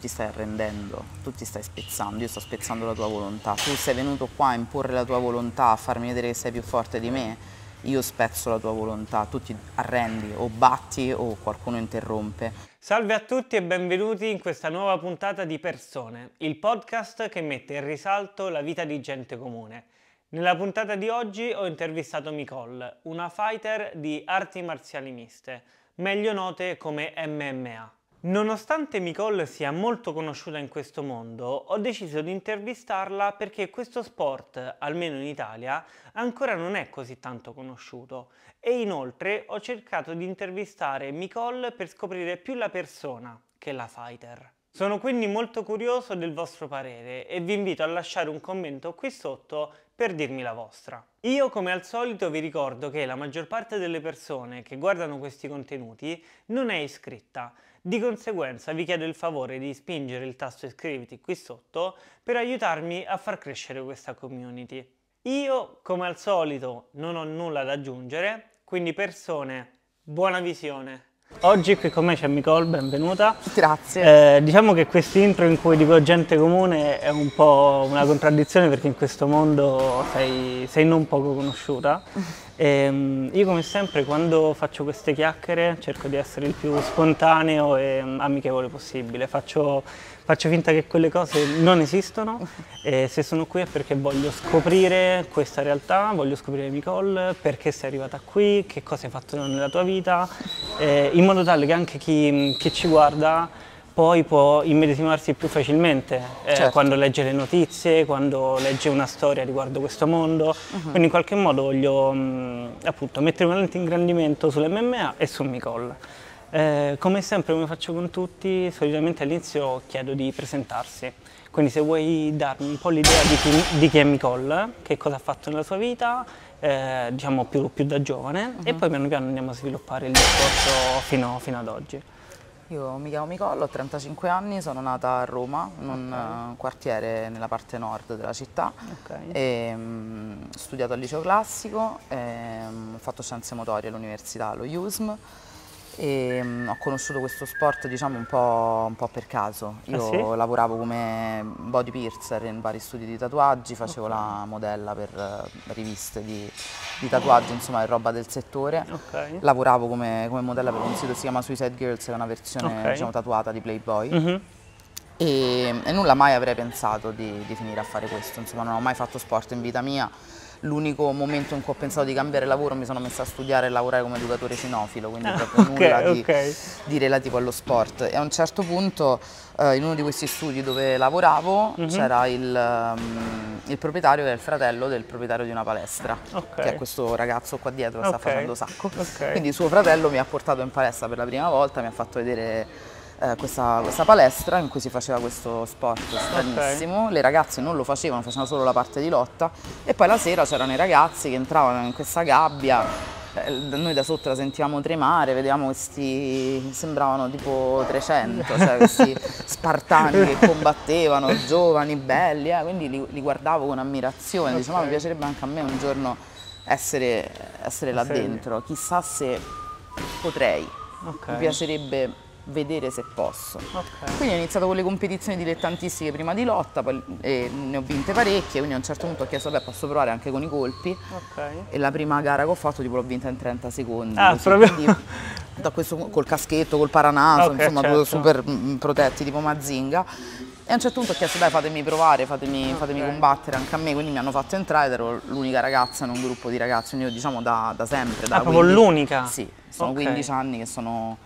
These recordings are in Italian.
ti stai arrendendo, tu ti stai spezzando, io sto spezzando la tua volontà, tu sei venuto qua a imporre la tua volontà, a farmi vedere che sei più forte di me, io spezzo la tua volontà, tu ti arrendi o batti o qualcuno interrompe. Salve a tutti e benvenuti in questa nuova puntata di Persone, il podcast che mette in risalto la vita di gente comune. Nella puntata di oggi ho intervistato Nicole, una fighter di arti marziali miste, meglio note come MMA. Nonostante Nicole sia molto conosciuta in questo mondo, ho deciso di intervistarla perché questo sport, almeno in Italia, ancora non è così tanto conosciuto e inoltre ho cercato di intervistare Nicole per scoprire più la persona che la fighter. Sono quindi molto curioso del vostro parere e vi invito a lasciare un commento qui sotto per dirmi la vostra. Io come al solito vi ricordo che la maggior parte delle persone che guardano questi contenuti non è iscritta di conseguenza vi chiedo il favore di spingere il tasto iscriviti qui sotto per aiutarmi a far crescere questa community. Io, come al solito, non ho nulla da aggiungere, quindi persone, buona visione! Oggi qui con me c'è Nicole, benvenuta. Grazie. Eh, diciamo che questo intro in cui dico gente comune è un po' una contraddizione perché in questo mondo sei, sei non poco conosciuta. E, ehm, io come sempre quando faccio queste chiacchiere cerco di essere il più spontaneo e amichevole possibile. Faccio, faccio finta che quelle cose non esistono e se sono qui è perché voglio scoprire questa realtà, voglio scoprire Nicole, perché sei arrivata qui, che cosa hai fatto nella tua vita, eh, in modo tale che anche chi, chi ci guarda poi può immedesimarsi più facilmente eh, certo. quando legge le notizie, quando legge una storia riguardo questo mondo. Uh -huh. Quindi in qualche modo voglio mh, appunto mettere una lente ingrandimento sull'MMA e su Micol. Eh, come sempre, come faccio con tutti, solitamente all'inizio chiedo di presentarsi. Quindi se vuoi darmi un po' l'idea di chi, di chi è Micol, che cosa ha fatto nella sua vita, eh, diciamo più, più, da giovane, uh -huh. e poi piano piano andiamo a sviluppare il discorso fino, fino ad oggi. Io mi chiamo Micollo, ho 35 anni, sono nata a Roma, in un okay. quartiere nella parte nord della città. Okay. E, um, ho studiato al liceo classico, e, um, ho fatto scienze motorie all'università, allo USM e um, ho conosciuto questo sport diciamo un po', un po per caso. Ah, Io ah, sì? lavoravo come body piercer in vari studi di tatuaggi, facevo okay. la modella per uh, riviste di, di tatuaggi, insomma, roba del settore. Okay. Lavoravo come, come, modella per un sito che si chiama Suicide Girls, che è una versione okay. diciamo, tatuata di Playboy. Mm -hmm. e, e, nulla mai avrei pensato di, di finire a fare questo, insomma non ho mai fatto sport in vita mia l'unico momento in cui ho pensato di cambiare lavoro mi sono messa a studiare e lavorare come educatore cinofilo, quindi ah, proprio okay, nulla okay. Di, di, relativo allo sport. E a un certo punto eh, in uno di questi studi dove lavoravo mm -hmm. c'era il, um, il, proprietario che è il fratello del proprietario di una palestra, okay. che è questo ragazzo qua dietro che sta facendo sacco. Quindi suo fratello mi ha portato in palestra per la prima volta, mi ha fatto vedere eh, questa, questa, palestra in cui si faceva questo sport stranissimo, okay. le ragazze non lo facevano, facevano solo la parte di lotta. E poi la sera c'erano i ragazzi che entravano in questa gabbia. Eh, noi da sotto la sentivamo tremare, vedevamo questi, sembravano tipo 300, cioè questi spartani che combattevano, giovani, belli, eh, quindi li, li, guardavo con ammirazione, okay. diciamo mi piacerebbe anche a me un giorno essere, essere là dentro, chissà se potrei, okay. mi piacerebbe vedere se posso. Okay. Quindi ho iniziato con le competizioni dilettantistiche prima di lotta, poi ne ho vinte parecchie, quindi a un certo punto ho chiesto, beh posso provare anche con i colpi. Okay. E la prima gara che ho fatto tipo l'ho vinta in 30 secondi. Ah, così, proprio? da questo, col caschetto, col paranaso, okay, insomma certo. super mm, protetti tipo Mazinga. E a un certo punto ho chiesto dai fatemi provare, fatemi, fatemi, combattere anche a me, quindi mi hanno fatto entrare ed ero l'unica ragazza in un gruppo di ragazzi, quindi io diciamo da, da sempre. Da ah, proprio l'unica? Sì, sono okay. 15 anni che sono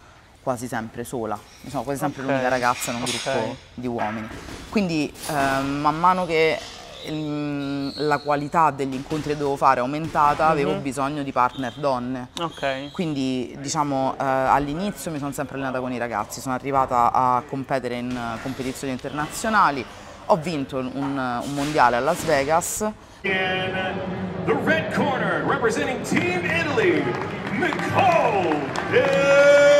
quasi sempre sola, sono quasi sempre okay. l'unica ragazza in un okay. gruppo di uomini. Quindi eh, man mano che il, la qualità degli incontri che dovevo fare è aumentata, mm -hmm. avevo bisogno di partner donne. Okay. Quindi diciamo eh, all'inizio mi sono sempre allenata con i ragazzi, sono arrivata a competere in competizioni internazionali, ho vinto un, un mondiale a Las Vegas. In the red corner, representing Team Italy, Nicole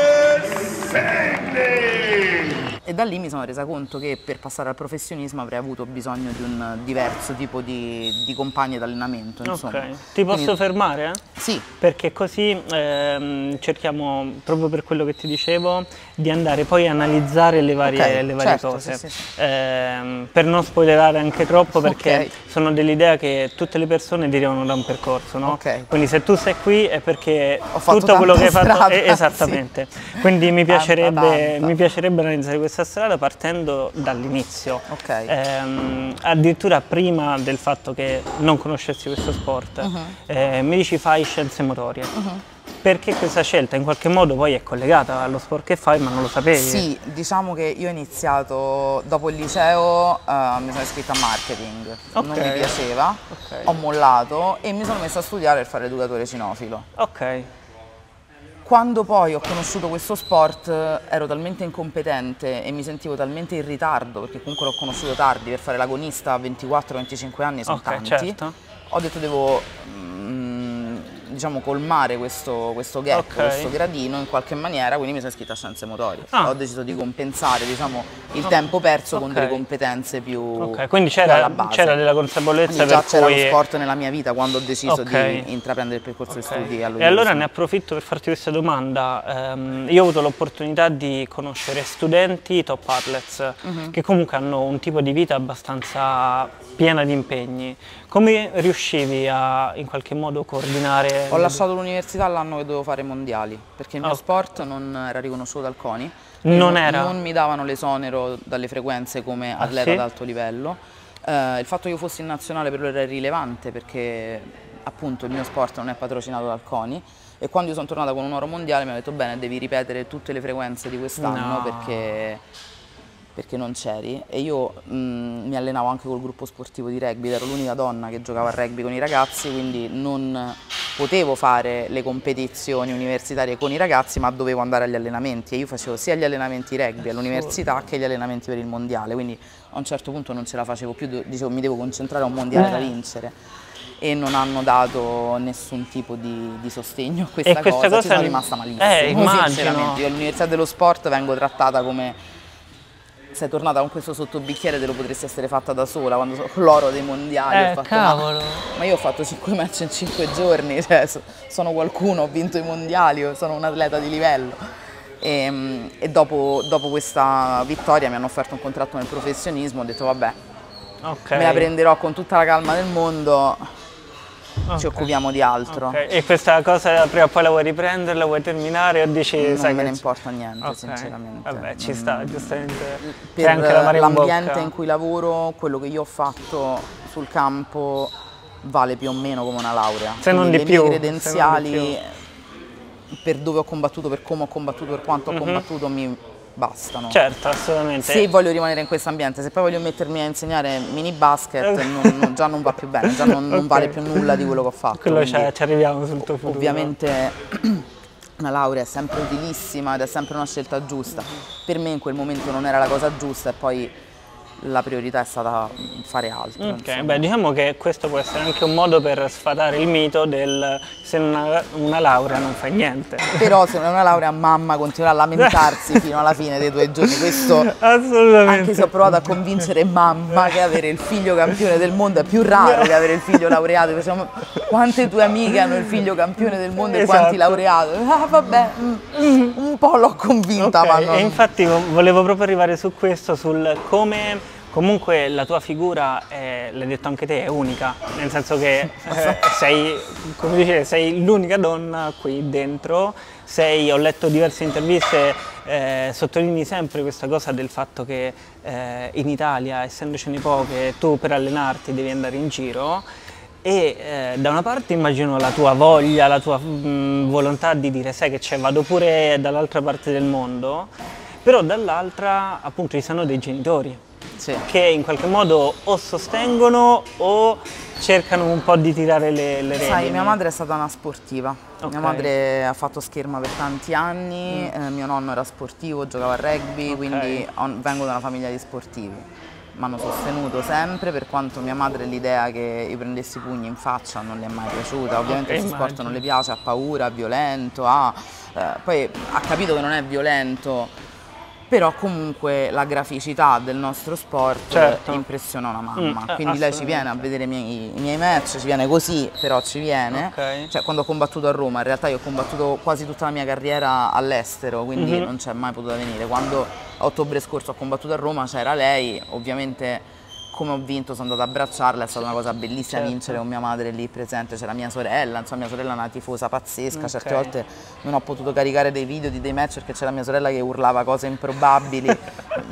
e da lì mi sono resa conto che per passare al professionismo avrei avuto bisogno di un diverso tipo di, di compagni d'allenamento. Ok, ti posso Quindi, fermare? Sì. Perché così ehm, cerchiamo, proprio per quello che ti dicevo, di andare poi a analizzare le varie, okay, le varie certo, cose. Sì, sì. Eh, per non spoilerare anche troppo, perché okay. sono dell'idea che tutte le persone derivano da un percorso, no? Okay. Quindi se tu sei qui è perché tutto quello che hai fatto è esattamente. Sì. Quindi mi piacerebbe, tanta, tanta. mi piacerebbe, analizzare questa strada partendo dall'inizio. Eh, addirittura prima del fatto che non conoscessi questo sport. Uh -huh. eh, mi dici fai scienze motorie. Uh -huh perché questa scelta in qualche modo poi è collegata allo sport che fai ma non lo sapevi? Sì, diciamo che io ho iniziato dopo il liceo, uh, mi sono iscritta a marketing, okay. non mi piaceva, okay. ho mollato e mi sono messa a studiare per fare educatore cinofilo. Ok. Quando poi ho conosciuto questo sport ero talmente incompetente e mi sentivo talmente in ritardo, perché comunque l'ho conosciuto tardi, per fare l'agonista a 24-25 anni sono okay, tanti, certo. ho detto devo diciamo, colmare questo, questo gap, okay. questo gradino in qualche maniera, quindi mi sono iscritta a scienze motorie. Ah. Ho deciso di compensare diciamo, il tempo perso okay. con delle competenze più Ok, quindi c'era, della consapevolezza già c'era cui... lo sport nella mia vita quando ho deciso okay. di intraprendere il percorso di studi E allora ne approfitto per farti questa domanda. Um, io ho avuto l'opportunità di conoscere studenti top athletes mhm. -huh. che comunque hanno un tipo di vita abbastanza piena di impegni. Come riuscivi a in qualche modo coordinare? Ho lasciato l'università l'anno che dovevo fare i mondiali, perché il mio oh. sport non era riconosciuto dal CONI. Non, era? Non mi davano l'esonero dalle frequenze come ah, atleta sì? ad alto livello. Uh, il fatto che io fossi in nazionale per loro era rilevante perché appunto il mio sport non è patrocinato dal CONI e quando io sono tornata con un oro mondiale mi hanno detto bene devi ripetere tutte le frequenze di quest'anno no. perché perché non c'eri. E io mh, mm, mi allenavo anche col gruppo sportivo di rugby, ero l'unica donna che giocava a rugby con i ragazzi, quindi non potevo fare le competizioni universitarie con i ragazzi, ma dovevo andare agli allenamenti. E io facevo sia gli allenamenti rugby all'università che gli allenamenti per il mondiale, quindi a un certo punto non ce la facevo più, dicevo mi devo concentrare a un mondiale da eh. vincere. E non hanno dato nessun tipo di, di sostegno a questa, e questa cosa, cosa ci sono rimasta malissimo, eh, sinceramente, io all'università dello sport vengo trattata come sei tornata con questo sottobicchiere te lo potresti essere fatta da sola quando so, l'oro dei mondiali eh, ho fatto, ma, ma, io ho fatto 5 match in 5 giorni cioè, sono qualcuno, ho vinto i mondiali sono un atleta di livello e, ehm, e dopo, dopo, questa vittoria mi hanno offerto un contratto nel professionismo ho detto vabbè okay. me la prenderò con tutta la calma del mondo okay. ci occupiamo di altro. Okay. E questa cosa prima o poi la vuoi riprendere, la vuoi terminare o dici... Non sai me ne importa niente, okay. sinceramente. Vabbè, ci sta, mm. giustamente. Per l'ambiente in, in cui lavoro, quello che io ho fatto sul campo vale più o meno come una laurea. Se non di le più. mie credenziali per dove ho combattuto, per come ho combattuto, per quanto mm -hmm. ho mhm. combattuto mi bastano. Certo, assolutamente. Se voglio rimanere in questo ambiente, se poi voglio mettermi a insegnare mini basket, non, non, già non va più bene, già non, okay. non, vale più nulla di quello che ho fatto. Quello ci arriviamo sul tuo futuro. Ovviamente una laurea è sempre utilissima ed è sempre una scelta giusta. Per me in quel momento non era la cosa giusta e poi la priorità è stata fare altro. Ok, beh, diciamo che questo può essere anche un modo per sfatare il mito del se una, una laurea non fa niente. Però se non è una laurea mamma continua a lamentarsi fino alla fine dei tuoi giorni, questo Assolutamente. anche se ho provato a convincere mamma che avere il figlio campione del mondo è più raro che avere il figlio laureato, diciamo, quante tue amiche hanno il figlio campione del mondo esatto. e quanti esatto. laureati? Ah vabbè, mm, un po' l'ho convinta. Okay. Ma non... E infatti volevo proprio arrivare su questo, sul come Comunque la tua figura, l'hai detto anche te, è unica, nel senso che eh, sei, come dice, sei l'unica donna qui dentro, sei, ho letto diverse interviste, eh, sottolinei sempre questa cosa del fatto che eh, in Italia, essendocene poche, tu per allenarti devi andare in giro. E eh, da una parte immagino la tua voglia, la tua mh, volontà di dire sai che c'è, vado pure dall'altra parte del mondo, però dall'altra appunto ci sono dei genitori sì. che in qualche modo o sostengono o cercano un po' di tirare le, le redini. Sai, mia madre è stata una sportiva. Okay. Mia madre ha fatto scherma per tanti anni, mm. eh, mio nonno era sportivo, giocava a rugby, okay. quindi vengo da una famiglia di sportivi. Mi hanno sostenuto sempre, per quanto mia madre l'idea che io prendessi pugni in faccia non le è mai piaciuta. Ovviamente okay, questo sport non le piace, ha paura, è violento, ha, eh, poi ha capito che non è violento però comunque la graficità del nostro sport certo. impressiona una mamma, mm, quindi lei ci viene a vedere i miei, i miei, match, ci viene così, però ci viene, okay. cioè quando ho combattuto a Roma, in realtà io ho combattuto quasi tutta la mia carriera all'estero, quindi mm -hmm. non c'è mai potuta venire, quando a ottobre scorso ho combattuto a Roma c'era lei, ovviamente come ho vinto sono andata a abbracciarla, è stata una cosa bellissima certo. vincere con mia madre lì presente, c'era mia sorella, insomma mia sorella è una tifosa pazzesca, okay. certe volte non ho potuto caricare dei video di dei match perché c'era mia sorella che urlava cose improbabili,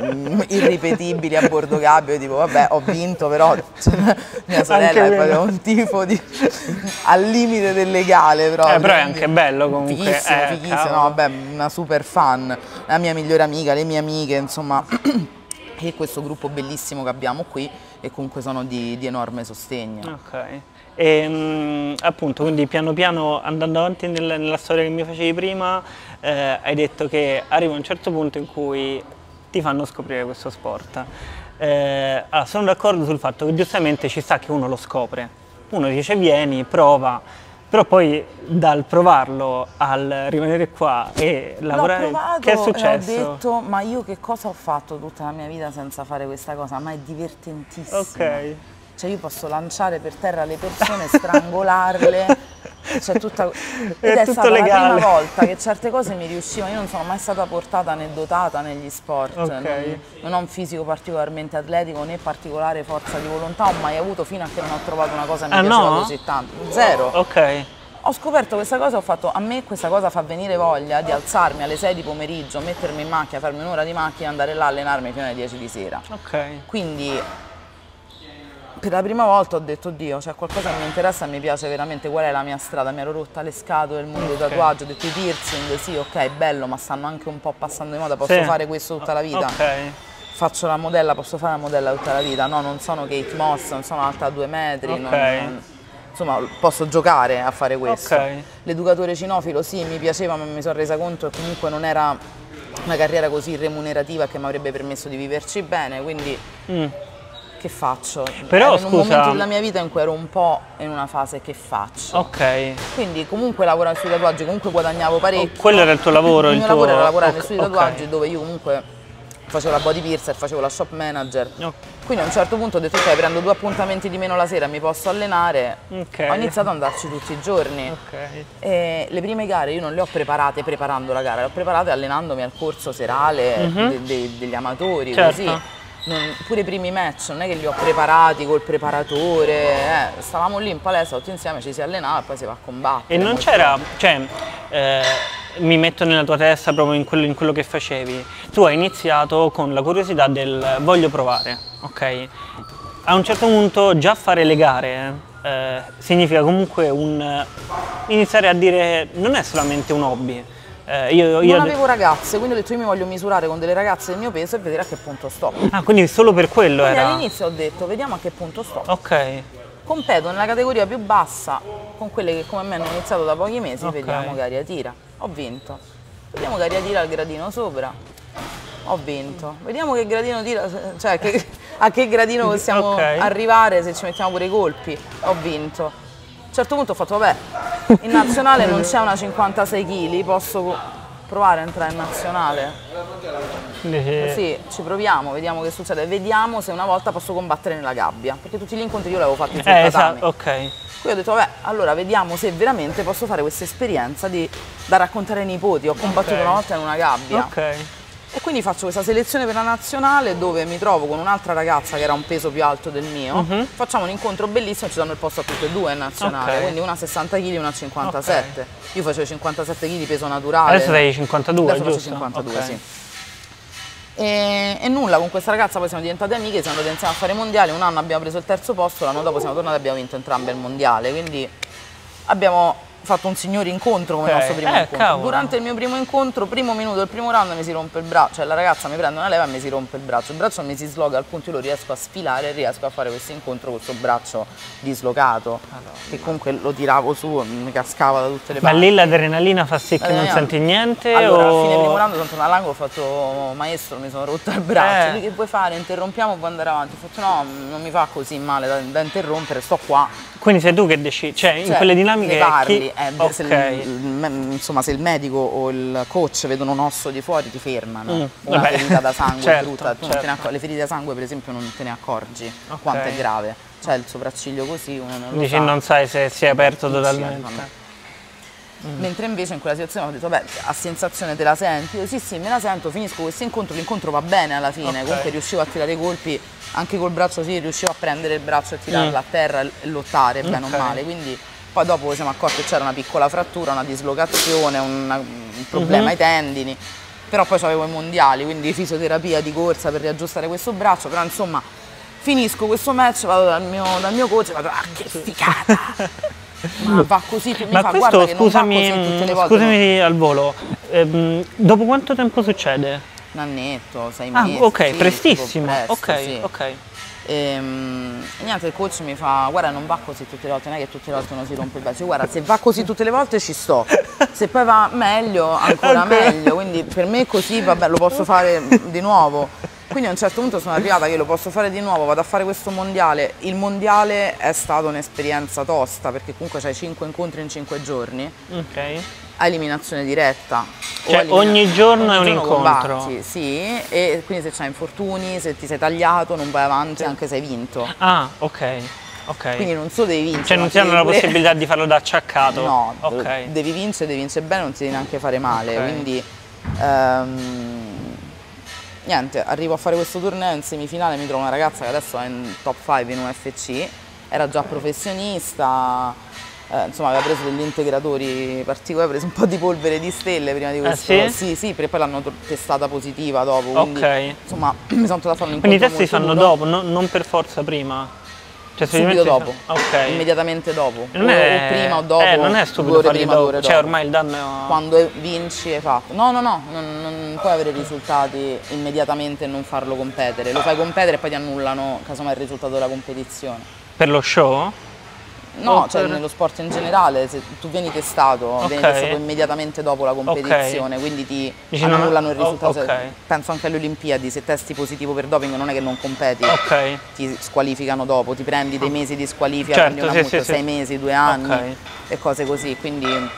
mm, irripetibili a bordo gabbio, tipo vabbè ho vinto però mia sorella è proprio un tifo di, al limite del legale proprio. Eh, però è anche bello comunque. Fighissimo, eh, fighissimo, no, vabbè una super fan, la mia migliore amica, le mie amiche insomma e questo gruppo bellissimo che abbiamo qui e comunque sono di, di enorme sostegno. Ok. E, mh, appunto, quindi piano piano andando avanti nel, nella storia che mi facevi prima, eh, hai detto che arriva un certo punto in cui ti fanno scoprire questo sport. Eh, allora, sono d'accordo sul fatto che giustamente ci sta che uno lo scopre. Uno dice vieni, prova, però poi dal provarlo al rimanere qua e lavorare, provato, che è successo? ho detto, ma io che cosa ho fatto tutta la mia vita senza fare questa cosa? Ma è divertentissimo. Ok. Cioè io posso lanciare per terra le persone, strangolarle, c'è tutta... ed è, è stata legale. la prima volta che certe cose mi riuscivano, io non sono mai stata portata né dotata negli sport, okay. non, non, ho un fisico particolarmente atletico né particolare forza di volontà, ho mai avuto fino a che non ho trovato una cosa che mi ah, piaceva no? così tanto, zero. Ok ho scoperto questa cosa, ho fatto, a me questa cosa fa venire voglia di alzarmi alle 6 di pomeriggio, mettermi in macchina, farmi un'ora di macchina e andare là a allenarmi fino alle 10 di sera. Ok. Quindi per la prima volta ho detto, Dio, c'è cioè qualcosa che mi interessa e mi piace veramente, qual è la mia strada? Mi ero rotta le scatole del mondo okay. tatuaggio, ho detto i piercing, sì, ok, bello, ma stanno anche un po' passando di moda, posso sì. fare questo tutta la vita? Ok. Faccio la modella, posso fare la modella tutta la vita? No, non sono Kate Moss, non sono alta due metri, okay. non, insomma posso giocare a fare questo. Okay. L'educatore cinofilo sì, mi piaceva, ma mi sono resa conto che comunque non era una carriera così remunerativa che mi avrebbe permesso di viverci bene, quindi... Mm che faccio? Però, ero in un momento della mia vita in cui ero un po' in una fase che faccio. Ok. Quindi comunque lavorare sui tatuaggi, comunque guadagnavo parecchio. Oh, quello era il tuo lavoro? Il, il mio tuo... lavoro era lavorare okay. sui tatuaggi dove io comunque facevo la body piercer, facevo la shop manager. Okay. Quindi a un certo punto ho detto ok, prendo due appuntamenti di meno la sera, mi posso allenare. Okay. Ho iniziato ad andarci tutti i giorni. Okay. le prime gare io non le ho preparate preparando la gara, le ho preparate allenandomi al corso serale mm -hmm. de de degli amatori, certo. così non, pure i primi match non è che li ho preparati col preparatore, eh, stavamo lì in palestra tutti insieme, ci si allenava e poi si va a combattere. E non c'era, cioè, eh, mi metto nella tua testa proprio in quello, in quello, che facevi, tu hai iniziato con la curiosità del voglio provare, ok? A un certo punto già fare le gare eh, significa comunque un, iniziare a dire non è solamente un hobby, eh, io, io... Non avevo ragazze, quindi ho detto io mi voglio misurare con delle ragazze del mio peso e vedere a che punto sto. Ah, quindi solo per quello quindi era? all'inizio ho detto vediamo a che punto sto. Ok. Competo nella categoria più bassa con quelle che come me hanno iniziato da pochi mesi, okay. vediamo che aria tira. Ho vinto. Vediamo che aria tira al gradino sopra. Ho vinto. Vediamo che gradino tira, cioè che, a che gradino possiamo okay. arrivare se ci mettiamo pure i colpi. Ho vinto. A un certo punto ho fatto, vabbè, in nazionale non c'è una 56 kg, posso provare a entrare in nazionale? Sì, ci proviamo, vediamo che succede, vediamo se una volta posso combattere nella gabbia, perché tutti gli incontri io li avevo fatti sul eh, esatto, ok. Quindi ho detto, vabbè, allora vediamo se veramente posso fare questa esperienza di, da raccontare ai nipoti. Ho combattuto okay. una volta in una gabbia. Ok. E quindi faccio questa selezione per la nazionale dove mi trovo con un'altra ragazza che era un peso più alto del mio. Uh mhm. -huh. Facciamo un incontro bellissimo, ci danno il posto a tutte e due in nazionale, okay. quindi una 60 kg e una 57. Okay. Io facevo 57 kg di peso naturale. Adesso sei 52, Adesso giusto? faccio 52, okay. sì. E, e, nulla, con questa ragazza poi siamo diventate amiche, siamo andate insieme a fare i mondiali, un anno abbiamo preso il terzo posto, l'anno dopo siamo tornati e abbiamo vinto entrambe il mondiale, quindi abbiamo fatto un signore incontro come okay. nostro primo eh, incontro. Cavolo. Durante il mio primo incontro, primo minuto del primo round mi si rompe il braccio, cioè la ragazza mi prende una leva e mi si rompe il braccio. Il braccio mi si sloga al punto io lo riesco a sfilare e riesco a fare questo incontro con questo braccio dislocato. Allora, che comunque lo tiravo su e mi cascava da tutte le Ma parti. Ma lì l'adrenalina fa sì che non senti niente? Allora, o... a fine primo round sono tornato all'angolo ho fatto maestro, mi sono rotto il braccio. Eh. Lui che puoi fare? Interrompiamo puoi andare avanti. Ho fatto no, non mi fa così male da, da interrompere, sto qua. Quindi sei tu che decidi, cioè, cioè in quelle dinamiche chi, eh, Ok. se, il, insomma, se il medico o il coach vedono un osso di fuori ti fermano. Mm, Una vabbè. ferita da sangue Certo, brutta, certo. le ferite da sangue per esempio non te ne accorgi Ok. quanto è grave. C'è il sopracciglio così, uno non lo Dici sa. non sai se si è aperto totalmente. vabbè. Mentre invece in quella situazione ho detto, beh, a sensazione te la senti? Io sì, sì, me la sento, finisco questo incontro, l'incontro va bene alla fine, Ok. comunque riuscivo a tirare i colpi, anche col braccio sì, riuscivo a prendere il braccio e tirarlo Mm. a terra e lottare bene Ok. o male, quindi poi dopo ci siamo accorti che c'era una piccola frattura, una dislocazione, una- un problema Mhm. ai tendini, però poi avevo i mondiali, quindi fisioterapia di corsa per riaggiustare questo braccio, però insomma finisco questo match, vado dal mio, dal mio coach e vado, ah che figata! Ma va così, mi Ma fa questo, guarda che non va scusami, così tutte le volte. scusami al volo, ehm, dopo quanto tempo succede? Un annetto, sei Ah, mesi. ok, sì, prestissimo. presto, ok, sì. ok. E, niente, il coach mi fa, guarda non va così tutte le volte, non è che tutte le volte uno si rompe il braccio, guarda se va così tutte le volte ci sto, se poi va meglio ancora Ancora. meglio, quindi per me così vabbè lo posso fare di nuovo. Quindi a un certo punto sono arrivata che lo posso fare di nuovo, vado a fare questo mondiale. Il mondiale è stata un'esperienza tosta perché comunque c'hai 5 incontri in 5 giorni, Ok. A eliminazione diretta. Cioè, ogni giorno è un giorno incontro. combatti, sì, e quindi se c'hai infortuni, se ti sei tagliato, non vai avanti anche se hai vinto. Ah, ok. Ok. Quindi non solo devi vincere. cioè non ti hanno la possibilità di farlo da acciaccato? No, Ok. devi vincere, devi vincere bene, non ti devi neanche fare male. Ok. Quindi ehm, niente, arrivo a fare questo torneo in semifinale, mi trovo una ragazza che adesso è in top 5 in UFC, era già professionista, eh, insomma aveva preso degli integratori particolari, ha preso un po' di polvere di stelle prima di questo. sì? sì, sì, perché poi l'hanno testata positiva dopo. Quindi, Ok. Insomma, mi sono trovata a fare un Quindi i test si fanno dopo, no- non per forza prima. Cioè, Subito dopo, fa- Ok. immediatamente dopo, Non o, è, o prima o dopo, Eh, non è stupido ore prima, dopo. ore Cioè, dopo. ormai il danno è... quando vinci hai fatto. No, no, no, non, non puoi avere risultati immediatamente e non farlo competere. Lo fai competere e poi ti annullano casomai il risultato della competizione. Per lo show? No, O cioè per- nello sport in generale, se tu vieni testato, vieni Ok. testato immediatamente dopo la competizione, quindi ti Dici, non- annullano il o- risultato. ok. Penso anche alle Olimpiadi, se testi positivo per doping non è che non competi, ti squalificano dopo, ti prendi dei mesi di squalifica, Certo, prendi una sì, multa, sì, sei sì. mesi, due anni e cose così, quindi,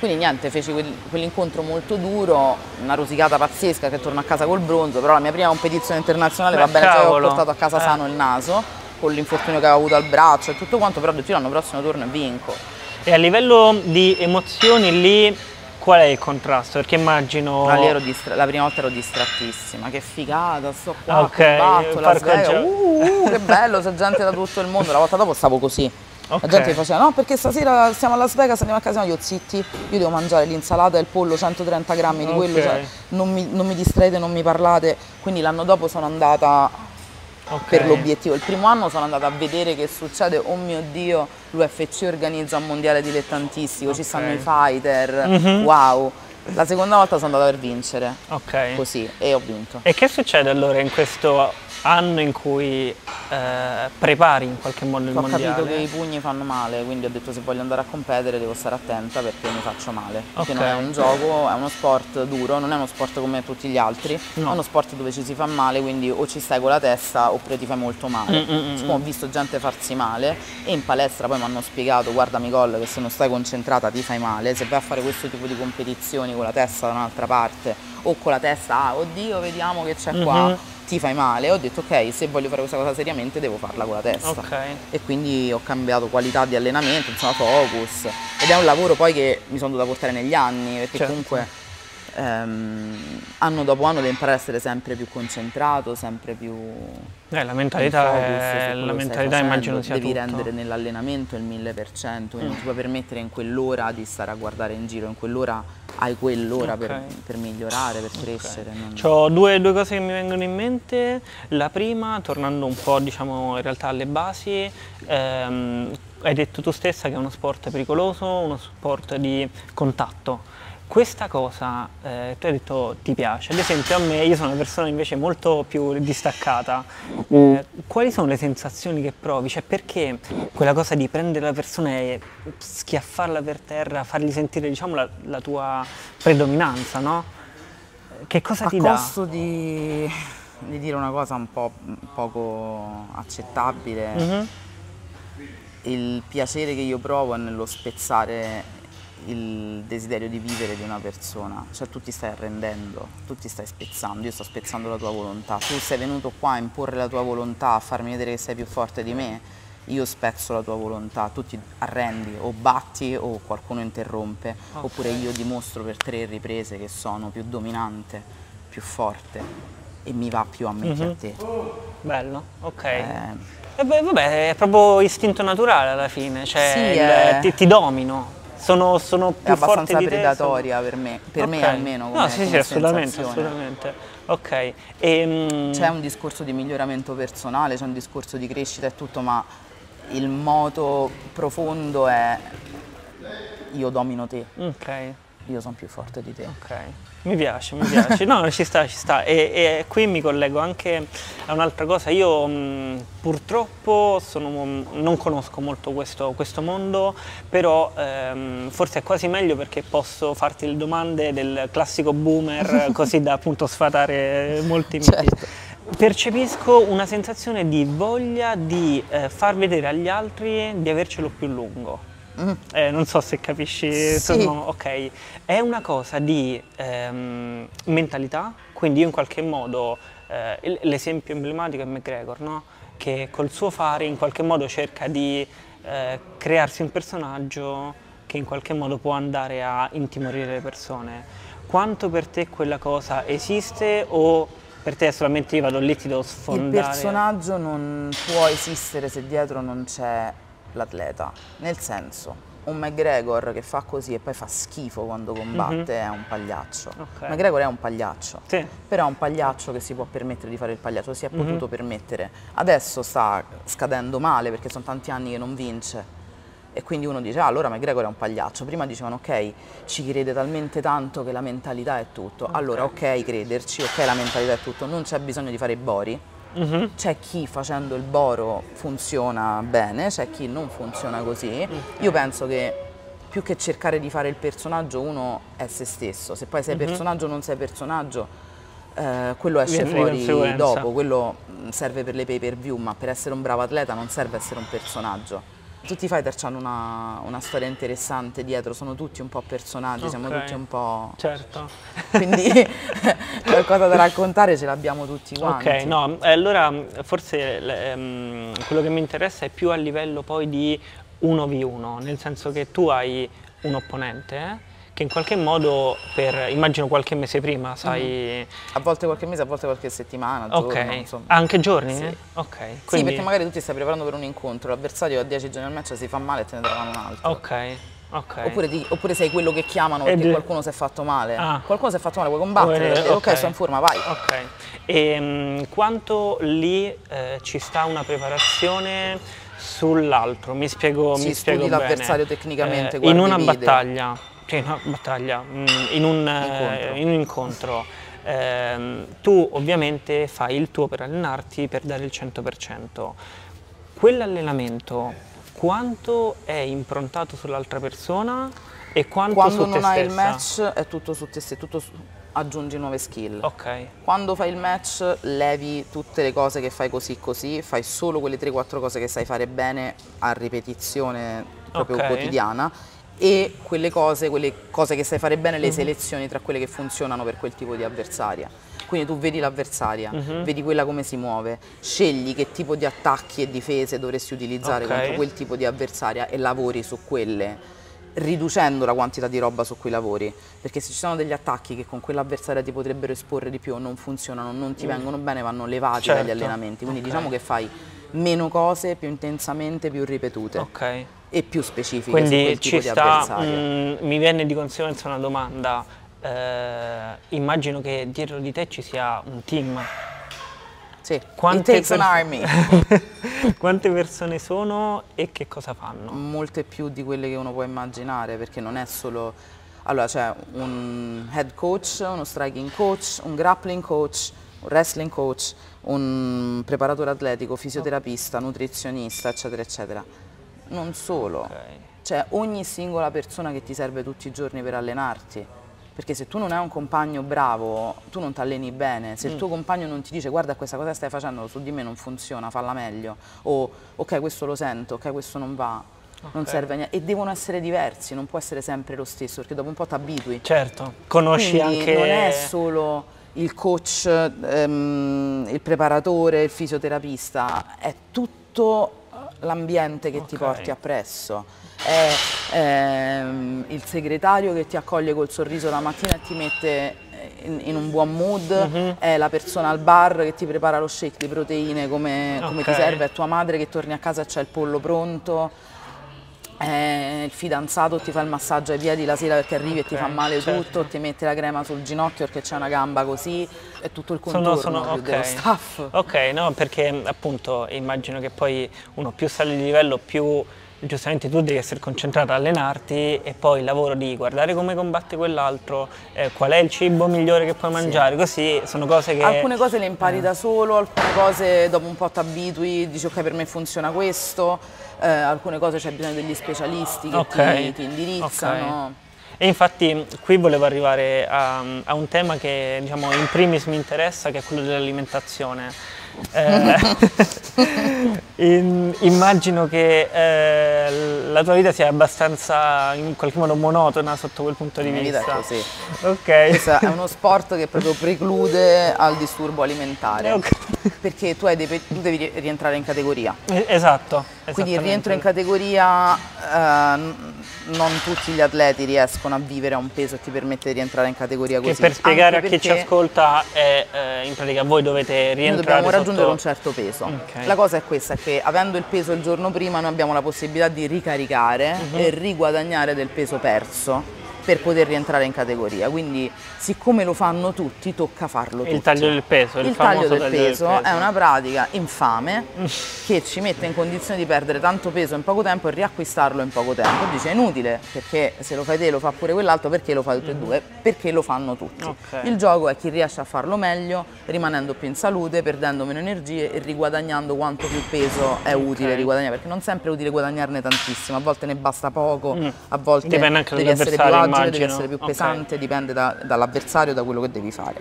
quindi niente, feci quel- quell'incontro molto duro, una rosicata pazzesca che torno a casa col bronzo, però la mia prima competizione internazionale Beh, va bene, cioè ho portato a casa Eh. sano il naso, con l'infortunio che avevo avuto al braccio e tutto quanto, però ho detto io l'anno prossimo torno e vinco. E a livello di emozioni lì, qual è il contrasto? Perché immagino... Lì ero distra- la prima volta ero distrattissima, che figata, sto qua, Ah, ok, combatto, il Las parco Vegas, giochi. uh, uh, che bello, c'è gente da tutto il mondo, la volta dopo stavo così. Ok. La gente mi faceva, no perché stasera siamo a Las Vegas, andiamo a casa, io zitti, io devo mangiare l'insalata e il pollo, 130 grammi di quello, Ok. cioè, non, mi, non mi distraete, non mi parlate, quindi l'anno dopo sono andata Ok. per l'obiettivo. Il primo anno sono andata a vedere che succede, oh mio Dio, l'UFC organizza un mondiale dilettantistico, ci stanno i fighter, Mhm. wow. La seconda volta sono andata per vincere, Ok. così, e ho vinto. E che succede allora in questo anno in cui eh, prepari in qualche modo il Ho mondiale? capito che i pugni fanno male, quindi ho detto se voglio andare a competere devo stare attenta perché mi faccio male. Perché Ok. non è un gioco, è uno sport duro, non è uno sport come tutti gli altri, No. è uno sport dove ci si fa male, quindi o ci stai con la testa oppure ti fai molto male. Mm, mm, mm, ho visto gente farsi male e in palestra poi mi hanno spiegato guarda Nicole che se non stai concentrata ti fai male, se vai a fare questo tipo di competizioni con la testa da un'altra parte o con la testa, ah oddio vediamo che c'è qua, Mhm. Ti fai male. Ho detto ok, se voglio fare questa cosa seriamente devo farla con la testa Ok. e quindi ho cambiato qualità di allenamento, insomma focus ed è un lavoro poi che mi sono dovuta portare negli anni perché Certo. comunque ehm, anno dopo anno devi imparare a essere sempre più concentrato, sempre più Eh, la mentalità, è, la mentalità facendo. immagino sia devi tutto. rendere nell'allenamento il 1000%, quindi non Mm. ti puoi permettere in quell'ora di stare a guardare in giro, in quell'ora hai quell'ora per, Ok. per migliorare, per crescere. non- Ho due, due cose che mi vengono in mente. La prima, tornando un po' diciamo in realtà alle basi, ehm, hai detto tu stessa che è uno sport pericoloso, uno sport di contatto. Questa cosa, eh, tu hai detto ti piace, ad esempio a me, io sono una persona invece molto più distaccata, Eh, quali sono le sensazioni che provi? Cioè perché quella cosa di prendere la persona e schiaffarla per terra, fargli sentire diciamo la, la tua predominanza, no? Che cosa a ti dà? costo di, di dire una cosa un po' poco accettabile, Mhm. il piacere che io provo è nello spezzare il desiderio di vivere di una persona, cioè tu ti stai arrendendo, tu ti stai spezzando, io sto spezzando la tua volontà, tu sei venuto qua a imporre la tua volontà, a farmi vedere che sei più forte di me, io spezzo la tua volontà, tu ti arrendi o batti o qualcuno interrompe, okay. oppure io dimostro per tre riprese che sono più dominante, più forte e mi va più a me mm -hmm. che a mhm. te. Bello, ok. Eh, eh beh, vabbè, è proprio istinto naturale alla fine, cioè sì, il, è... ti, ti domino sono, sono più è abbastanza predatoria per me, per okay. me almeno. Come, no, sì, sì, assolutamente, assolutamente. Ok. Ehm, c'è un discorso di miglioramento personale, c'è un discorso di crescita e tutto, ma il moto profondo è io domino te. Ok. Io sono più forte di te. Ok. Mi piace, mi piace. No, ci sta, ci sta. E, e qui mi collego anche a un'altra cosa. Io mh, purtroppo sono, non conosco molto questo, questo mondo, però ehm, forse è quasi meglio perché posso farti le domande del classico boomer, così da appunto sfatare molti miti. Certo. Percepisco una sensazione di voglia di eh, far vedere agli altri di avercelo più lungo. Mm. Eh, non so se capisci, sì. sono, ok, è una cosa di ehm, mentalità, quindi io in qualche modo, eh, l'esempio emblematico è McGregor, no? che col suo fare in qualche modo cerca di eh, crearsi un personaggio che in qualche modo può andare a intimorire le persone. Quanto per te quella cosa esiste o per te è solamente io vado lì ti devo sfondare? Il personaggio non può esistere se dietro non c'è l'atleta, nel senso un McGregor che fa così e poi fa schifo quando combatte mm -hmm. è un pagliaccio. Okay. McGregor è un pagliaccio, sì. però è un pagliaccio che si può permettere di fare il pagliaccio, si è mm -hmm. potuto permettere. Adesso sta scadendo male perché sono tanti anni che non vince e quindi uno dice ah allora McGregor è un pagliaccio. Prima dicevano ok ci crede talmente tanto che la mentalità è tutto, okay. allora ok crederci, ok la mentalità è tutto, non c'è bisogno di fare i bori Uh mhm. -huh. C'è chi facendo il boro funziona bene, c'è chi non funziona così. Okay. Io penso che più che cercare di fare il personaggio uno è se stesso, se poi sei uh mhm. -huh. personaggio o non sei personaggio, eh, quello esce Viene fuori dopo, quello serve per le pay per view, ma per essere un bravo atleta non serve essere un personaggio. Tutti i fighter hanno una, una, storia interessante dietro, sono tutti un po' personaggi, okay. siamo tutti un po'... Certo. Quindi qualcosa da raccontare ce l'abbiamo tutti quanti. Ok, no, allora forse um, quello che mi interessa è più a livello poi di 1v1, nel senso che tu hai un opponente? Che in qualche modo per, immagino qualche mese prima, sai... Mm. A volte qualche mese, a volte qualche settimana, Ok, giorno, insomma. anche giorni? Sì. Ok. Quindi... Sì, perché magari tu ti stai preparando per un incontro, l'avversario a 10 giorni al match si fa male e te ne trovano un altro. Ok. Okay. Oppure, di, oppure, sei quello che chiamano perché Ed... qualcuno si è fatto male. Ah. Qualcuno si è fatto male, vuoi combattere? Okay. ok, sto in forma, vai. Ok. E um, quanto lì eh, ci sta una preparazione sull'altro? Mi spiego, si mi spiego bene. l'avversario tecnicamente, eh, In una battaglia cioè una battaglia, mm, in un incontro, in un incontro eh, tu ovviamente fai il tuo per allenarti, per dare il 100%. Quell'allenamento quanto è improntato sull'altra persona e quanto Quando non hai il match è tutto su te stesso, tutto su, aggiungi nuove skill. Ok. Quando fai il match levi tutte le cose che fai così così, fai solo quelle 3-4 cose che sai fare bene a ripetizione proprio okay. quotidiana e quelle cose, quelle cose che sai fare bene, le. -huh. selezioni tra quelle che funzionano per quel tipo di avversaria. Quindi tu vedi l'avversaria, uh mhm. -huh. vedi quella come si muove, scegli che tipo di attacchi e difese dovresti utilizzare okay. contro quel tipo di avversaria e lavori su quelle riducendo la quantità di roba su cui lavori perché se ci sono degli attacchi che con quell'avversaria ti potrebbero esporre di più non funzionano, non ti mm. vengono bene, vanno levati certo. dagli allenamenti quindi okay. diciamo che fai meno cose più intensamente, più ripetute ok e più specifiche Quindi ci sta, mh, mm, mi viene di conseguenza una domanda, eh, immagino che dietro di te ci sia un team. Sì, Quante it army. Quante persone sono e che cosa fanno? Molte più di quelle che uno può immaginare perché non è solo... Allora c'è un head coach, uno striking coach, un grappling coach, un wrestling coach, un preparatore atletico, fisioterapista, nutrizionista, eccetera, eccetera non solo, okay. cioè ogni singola persona che ti serve tutti i giorni per allenarti, perché se tu non hai un compagno bravo, tu non ti alleni bene, se mm. il tuo compagno non ti dice guarda questa cosa stai facendo su di me non funziona, falla meglio, o ok questo lo sento, ok questo non va, okay. non serve a niente, e devono essere diversi, non può essere sempre lo stesso, perché dopo un po' ti abitui. Certo, conosci Quindi anche... non è solo il coach, ehm, il preparatore, il fisioterapista, è tutto l'ambiente che okay. ti porti appresso è ehm, il segretario che ti accoglie col sorriso la mattina e ti mette in, in un buon mood, mm -hmm. è la persona al bar che ti prepara lo shake di proteine come, okay. come ti serve, è tua madre che torni a casa e c'è il pollo pronto, è il fidanzato ti fa il massaggio ai piedi la sera perché arrivi e ti fa male certo. tutto, ti mette la crema sul ginocchio perché c'è una gamba così, è tutto il contorno sono, sono, okay. dello staff. Ok, no, perché appunto immagino che poi uno più sale di livello più giustamente tu devi essere concentrato a allenarti e poi il lavoro di guardare come combatte quell'altro, eh, qual è il cibo migliore che puoi mangiare, sì. così sono cose che... Alcune cose le impari eh. da solo, alcune cose dopo un po' ti abitui, dici ok per me funziona questo, eh, alcune cose c'è bisogno degli specialisti che okay. ti, ti, indirizzano. Okay. E infatti qui volevo arrivare a, a un tema che diciamo, in primis mi interessa, che è quello dell'alimentazione. Eh, in, immagino che eh, la tua vita sia abbastanza in qualche modo monotona sotto quel punto di vista. Vita è così. Ok. Questo è uno sport che proprio preclude al disturbo alimentare. Okay. Perché tu, devi, tu, devi, rientrare in categoria. Esatto. Quindi il rientro in categoria eh, non tutti gli atleti riescono a vivere a un peso che ti permette di rientrare in categoria così. Che per spiegare Anche a chi ci ascolta è eh, in pratica voi dovete rientrare raggiungere sotto... un certo peso. Okay. La cosa è questa, che avendo il peso il giorno prima noi abbiamo la possibilità di ricaricare uh mhm. -huh. e riguadagnare del peso perso per poter rientrare in categoria. Quindi, siccome lo fanno tutti, tocca farlo tutti. Il taglio del peso. Il, il taglio, del, taglio peso del, peso è una pratica infame che ci mette in condizione di perdere tanto peso in poco tempo e riacquistarlo in poco tempo. Dice è inutile perché se lo fai te lo fa pure quell'altro, perché lo fai tutti e mm. due? Perché lo fanno tutti. Okay. Il gioco è chi riesce a farlo meglio, rimanendo più in salute, perdendo meno energie e riguadagnando quanto più peso è okay. utile riguadagnare, perché non sempre è utile guadagnarne tantissimo, a volte ne basta poco, mm. a volte Dipende anche devi essere più agile immagino. deve essere più okay. pesante, dipende da, dall'avversario, da quello che devi fare.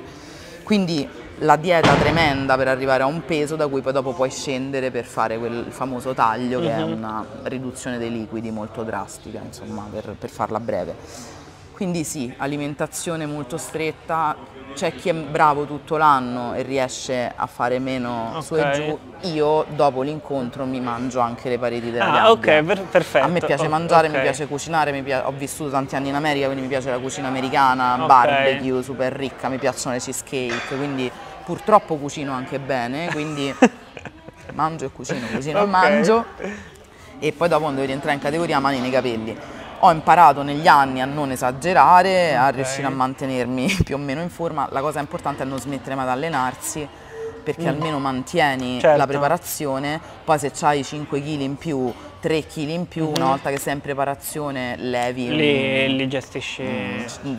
Quindi la dieta tremenda per arrivare a un peso da cui poi dopo puoi scendere per fare quel famoso taglio che mm -hmm. è mhm. una riduzione dei liquidi molto drastica, insomma, per, per farla breve. Quindi sì, alimentazione molto stretta, c'è chi è bravo tutto l'anno e riesce a fare meno okay. su e giù, io dopo l'incontro mi mangio anche le pareti della ah, gabbia. ok, per, perfetto. A me piace mangiare, okay. mi piace cucinare, mi piace, ho vissuto tanti anni in America, quindi mi piace la cucina americana, okay. barbecue, super ricca, mi piacciono le cheesecake, quindi purtroppo cucino anche bene, quindi mangio e cucino, cucino e mangio e poi dopo quando devo rientrare in categoria mani nei capelli ho imparato negli anni a non esagerare, okay. a riuscire a mantenermi più o meno in forma. La cosa importante è non smettere mai di allenarsi perché mm. almeno mantieni certo. la preparazione, poi se hai 5 kg in più, 3 kg in più, mm una volta che sei in preparazione levi li, li gestisci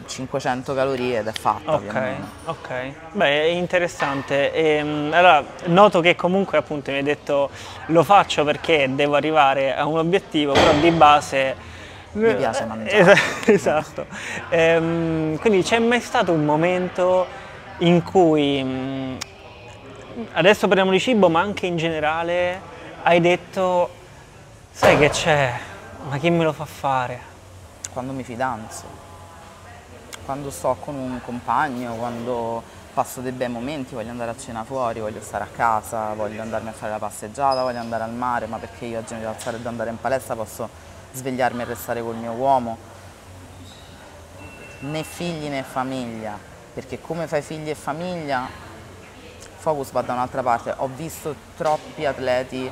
500 calorie ed è fatta. Ok, ok. Beh, è interessante. Ehm, allora, noto che comunque appunto mi hai detto lo faccio perché devo arrivare a un obiettivo, però di base mi piace mangiare. Esatto. Ehm, quindi c'è mai stato un momento in cui, mm, adesso parliamo di cibo, ma anche in generale, hai detto, sai che c'è, ma chi me lo fa fare? Quando mi fidanzo, quando sto con un compagno, quando passo dei bei momenti, voglio andare a cena fuori, voglio stare a casa, voglio andarmi a fare la passeggiata, voglio andare al mare, ma perché io oggi mi devo alzare e andare in palestra posso svegliarmi e restare col mio uomo, né figli né famiglia, perché come fai figli e famiglia, focus va da un'altra parte. Ho visto troppi atleti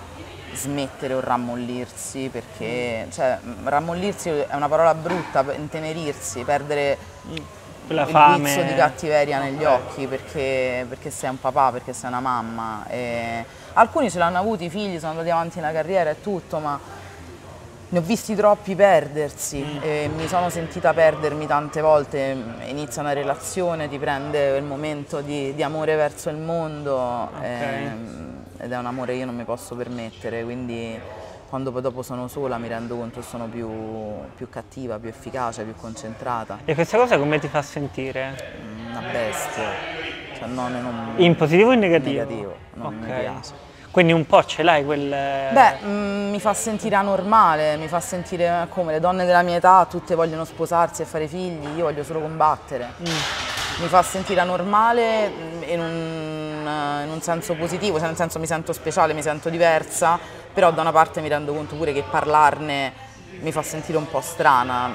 smettere o rammollirsi perché, cioè, rammollirsi è una parola brutta, intenerirsi, perdere la il fame. vizio di cattiveria negli occhi perché, perché, sei un papà, perché sei una mamma. E alcuni ce l'hanno avuti i figli, sono andati avanti nella carriera e tutto, ma ne ho visti troppi perdersi mm. e mi sono sentita perdermi tante volte, inizia una relazione, ti prende il momento di, di amore verso il mondo okay. e, ehm, ed è un amore che io non mi posso permettere, quindi quando poi dopo sono sola mi rendo conto che sono più, più cattiva, più efficace, più concentrata. E questa cosa come ti fa sentire? Una bestia. Cioè, no, non, in positivo o in negativo? In negativo, non okay. mi piace. Quindi un po' ce l'hai quel... Beh, mh, mm, mi fa sentire anormale, mi fa sentire come le donne della mia età, tutte vogliono sposarsi e fare figli, io voglio solo combattere. Mm. Mi fa sentire anormale mm, in un, in un senso positivo, cioè nel senso mi sento speciale, mi sento diversa, però da una parte mi rendo conto pure che parlarne mi fa sentire un po' strana.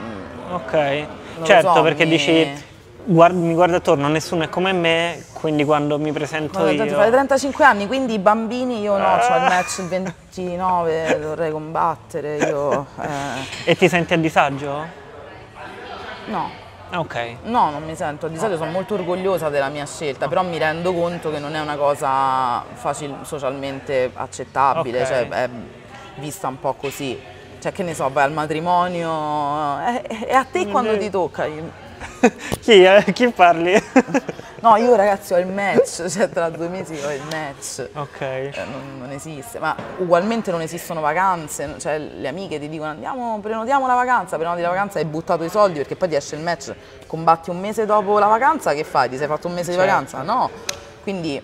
Ok, non certo so, perché mi... dici guarda, mi guarda attorno, nessuno è come me, quindi quando mi presento Ma, io... Fai 35 anni, quindi i bambini io no, ah. ho il match il 29, dovrei combattere, io... Eh. E ti senti a disagio? No. Ok. No, non mi sento a disagio, sono molto orgogliosa della mia scelta, però mi rendo conto che non è una cosa facil, socialmente accettabile, okay. cioè è vista un po' così. Cioè che ne so, vai al matrimonio, è, è a te quando ti tocca. chi, eh? chi parli? no, io ragazzi ho il match, cioè tra due mesi ho il match. Ok. Eh, non, non, esiste, ma ugualmente non esistono vacanze, cioè le amiche ti dicono andiamo, prenotiamo la vacanza, prenoti la vacanza hai buttato i soldi perché poi ti esce il match, combatti un mese dopo la vacanza, che fai? Ti sei fatto un mese certo. di vacanza? No. Quindi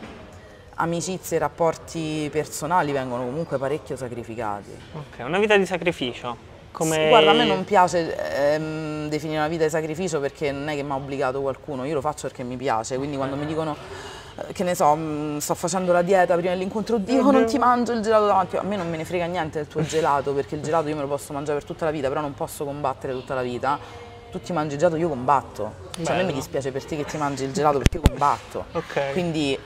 amicizie e rapporti personali vengono comunque parecchio sacrificati. Ok, una vita di sacrificio. Come... Guarda, a me non piace ehm, definire una vita di sacrificio perché non è che mi ha obbligato qualcuno, io lo faccio perché mi piace, quindi quando mi dicono eh, che ne so, mm, sto facendo la dieta prima dell'incontro, Dio non ti mangio il gelato davanti, a me non me ne frega niente del tuo gelato perché il gelato io me lo posso mangiare per tutta la vita, però non posso combattere tutta la vita. Tu ti mangi il gelato, io combatto. Cioè, a me mi dispiace per te che ti mangi il gelato perché io combatto. Okay. Quindi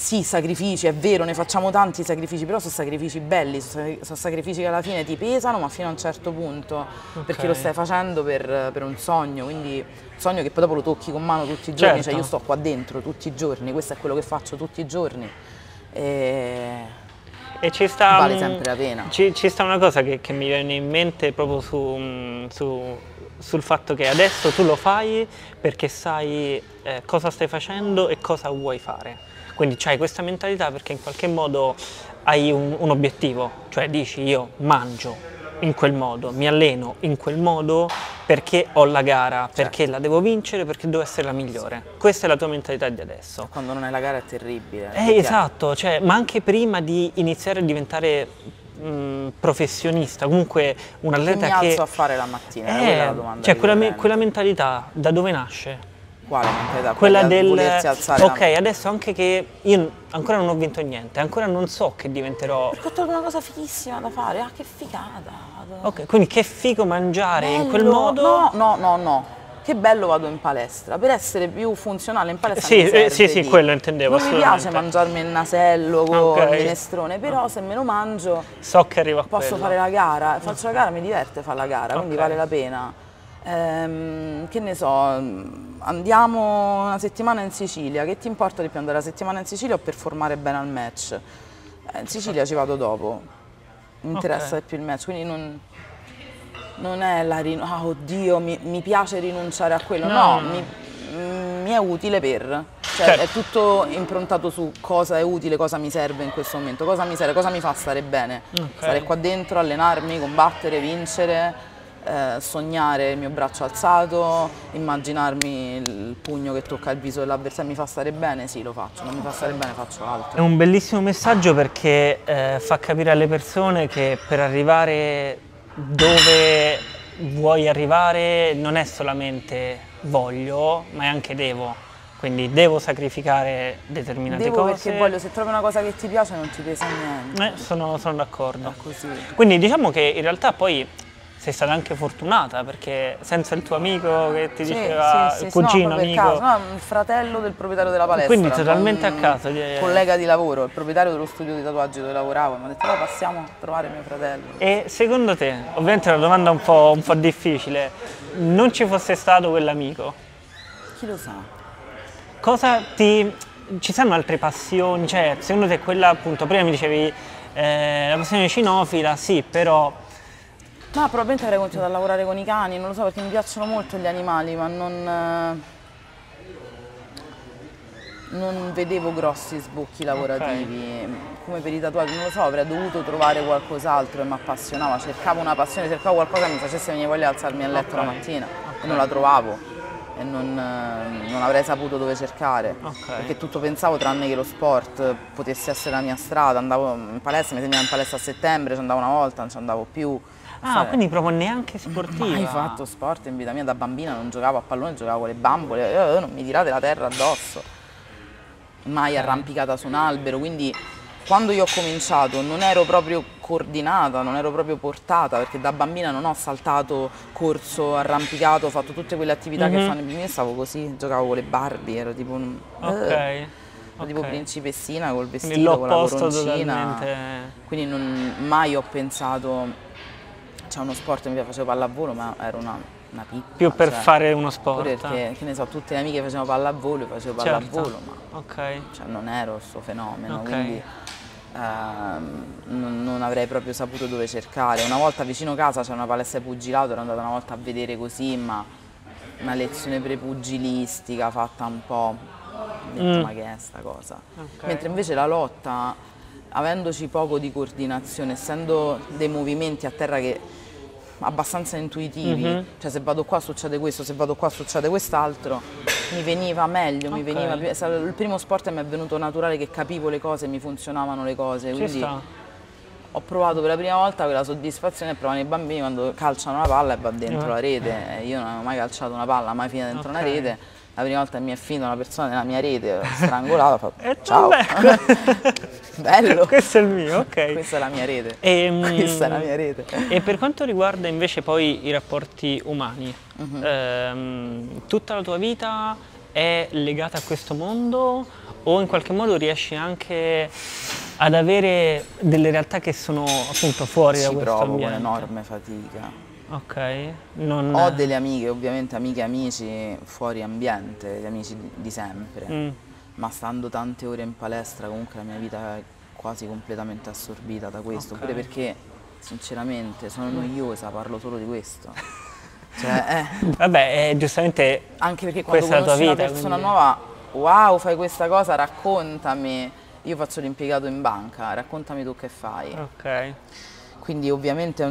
sì, sacrifici, è vero, ne facciamo tanti sacrifici, però sono sacrifici belli, sono sacrifici che alla fine ti pesano, ma fino a un certo punto, okay. perché lo stai facendo per, per, un sogno, quindi un sogno che poi dopo lo tocchi con mano tutti i giorni, certo. cioè io sto qua dentro tutti i giorni, questo è quello che faccio tutti i giorni. E... E ci sta, vale sempre la pena. Ci, ci sta una cosa che, che, mi viene in mente proprio su, su, sul fatto che adesso tu lo fai perché sai eh, cosa stai facendo e cosa vuoi fare. Quindi hai questa mentalità perché in qualche modo hai un, un obiettivo, cioè dici io mangio in quel modo, mi alleno in quel modo perché ho la gara, certo. perché la devo vincere, perché devo essere la migliore. Questa è la tua mentalità di adesso. Quando non hai la gara è terribile. Eh, esatto, cioè, ma anche prima di iniziare a diventare mh, professionista, comunque un atleta che... mi alzo a fare la mattina? Eh, la domanda. Cioè, quella, me, quella mentalità da dove nasce? Quale mentalità? Quella del... Ok, la... adesso anche che io ancora non ho vinto niente, ancora non so che diventerò... Perché ho trovato una cosa fighissima da fare, ah che figata! Ok, quindi che figo mangiare bello. in quel modo? No, no, no, no. Che bello vado in palestra, per essere più funzionale in palestra Sì, eh, sì, sì, quello intendevo Non mi piace mangiarmi il nasello con okay. il minestrone, però se me lo mangio... So che arrivo a Posso quello. fare la gara, faccio la gara, mi diverte fare la gara, okay. quindi vale la pena. Ehm, che ne so, andiamo una settimana in Sicilia, che ti importa di più andare una settimana in Sicilia o performare bene al match? Eh, in Sicilia ci vado dopo, mi interessa okay. più il match, quindi non, non è la rinuncia, oh, oddio mi, mi, piace rinunciare a quello, no, no mi, mi, è utile per, cioè certo. è tutto improntato su cosa è utile, cosa mi serve in questo momento, cosa mi serve, cosa mi fa stare bene, okay. stare qua dentro, allenarmi, combattere, vincere, eh, sognare il mio braccio alzato, immaginarmi il pugno che tocca il viso dell'avversario, mi fa stare bene, sì lo faccio, non mi fa stare bene faccio altro. È un bellissimo messaggio perché eh, fa capire alle persone che per arrivare dove vuoi arrivare non è solamente voglio, ma è anche devo. Quindi devo sacrificare determinate devo cose. perché voglio, se trovi una cosa che ti piace non ti pesa niente. Eh, sono, sono d'accordo. Quindi diciamo che in realtà poi sei stata anche fortunata perché senza il tuo amico che ti sì, diceva sì, il cugino no, amico. caso. no, il fratello del proprietario della palestra quindi totalmente a caso collega di lavoro il proprietario dello studio di tatuaggi dove lavoravo mi ha detto allora passiamo a trovare mio fratello. E secondo te ovviamente è una domanda un po', un po' difficile non ci fosse stato quell'amico? Chi lo sa? Cosa ti ci sono altre passioni? Cioè secondo te quella appunto prima mi dicevi eh, la passione cinofila sì però ma probabilmente avrei continuato a lavorare con i cani, non lo so perché mi piacciono molto gli animali, ma non... non vedevo grossi sbocchi lavorativi, okay. come per i tatuaggi, non lo so, avrei dovuto trovare qualcos'altro che mi appassionava, cercavo una passione, cercavo qualcosa che mi facesse venire voglia di alzarmi a letto okay. la mattina okay. e non la trovavo e non, non avrei saputo dove cercare, perché tutto pensavo tranne che lo sport potesse essere la mia strada, andavo in palestra, mi segnavo in palestra a settembre, ci andavo una volta, non ci andavo più. Ah, cioè, quindi proprio neanche sportiva? Mai fatto sport in vita mia, da bambina non giocavo a pallone, giocavo con le bambole, io, io non mi tirate la terra addosso mai arrampicata su un albero, quindi quando io ho cominciato non ero proprio coordinata, non ero proprio portata, perché da bambina non ho saltato, corso, arrampicato, ho fatto tutte quelle attività mm -hmm. che mhm. fanno i bambini, stavo così, giocavo con le Barbie, ero tipo un... Ok. Eh, okay. tipo principessina col vestito, con la coroncina. Totalmente... Quindi non, mai ho pensato, c'è uno sport mi facevo pallavolo, ma ero una una pippa. Più per cioè, fare uno sport. Perché, che ne so, tutte le amiche facevano pallavolo, io facevo certo. pallavolo, ma okay. cioè, non ero questo fenomeno, okay. quindi ehm, non, non, avrei proprio saputo dove cercare. Una volta vicino casa c'era una palestra pugilato, ero andata una volta a vedere così, ma una lezione prepugilistica fatta un po', detto mm. ma che è sta cosa. Okay. Mentre invece la lotta, avendoci poco di coordinazione, essendo dei movimenti a terra che abbastanza intuitivi, mm -hmm. cioè se vado qua succede questo, se vado qua succede quest'altro, mi veniva meglio, okay. mi veniva più, il primo sport mi è venuto naturale che capivo le cose, mi funzionavano le cose, quindi ho provato per la prima volta quella soddisfazione che provano i bambini quando calciano una palla e va dentro la rete, io non avevo mai calciato una palla, mai finita dentro okay. una rete la prima volta che mi è finita una persona nella mia rete strangolata, eh, ciao. Bello. Questo è il mio, ok. Questa è la mia rete. E, ehm, Questa è la mia rete. E per quanto riguarda invece poi i rapporti umani, uh -huh. ehm, tutta la tua vita è legata a questo mondo o in qualche modo riesci anche ad avere delle realtà che sono appunto fuori Ci da questo provo ambiente? con enorme fatica Ok. Non... Ho delle amiche, ovviamente amiche e amici fuori ambiente, gli amici di, di sempre, mm. ma stando tante ore in palestra comunque la mia vita è quasi completamente assorbita da questo, okay. pure perché sinceramente sono noiosa, parlo solo di questo. Cioè, eh. Vabbè, eh, giustamente anche perché quando conosci vita, una persona quindi... nuova, wow, fai questa cosa, raccontami. Io faccio l'impiegato in banca, raccontami tu che fai. Ok. Quindi ovviamente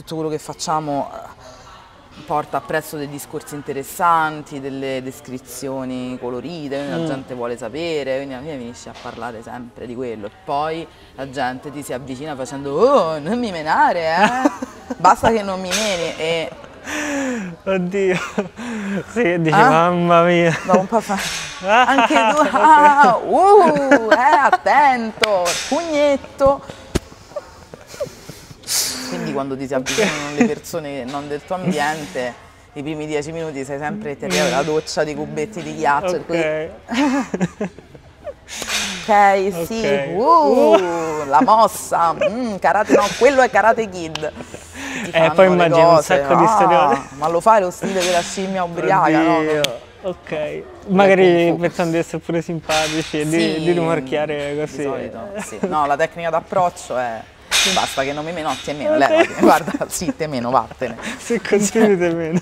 tutto quello che facciamo eh, porta appresso dei discorsi interessanti, delle descrizioni colorite, mm. la gente vuole sapere, quindi alla fine finisci a parlare sempre di quello e poi la gente ti si avvicina facendo oh non mi menare eh, basta che non mi meni e... Oddio, sì, dici ah? mamma mia. No, un po' fa... Anche tu, ah, uh, eh, attento, pugnetto. Quindi quando ti si avvicinano le persone non del tuo ambiente, i primi dieci minuti sei sempre te la doccia di cubetti di ghiaccio. Ok, ok, sì, okay. Uh, la mossa, mm, karate no, quello è Karate Kid. E eh, poi immagino un sacco ah, di storie. Ma lo fai lo stile della scimmia ubriaca, Oddio. no? Ok, magari pensando di essere pure simpatici e sì, di, di rimorchiare così. Di solito, sì. No, la tecnica d'approccio è Basta che non mi menotti e meno, levati. Guarda, sì, te meno, vattene. Se continui te meno.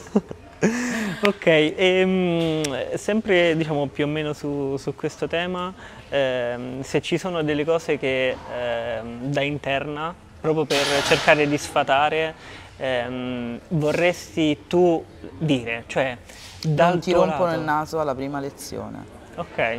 ok, e, ehm, sempre diciamo più o meno su, su questo tema, ehm, se ci sono delle cose che ehm, da interna, proprio per cercare di sfatare, ehm, vorresti tu dire, cioè dal non ti rompono lato... il naso alla prima lezione. Ok.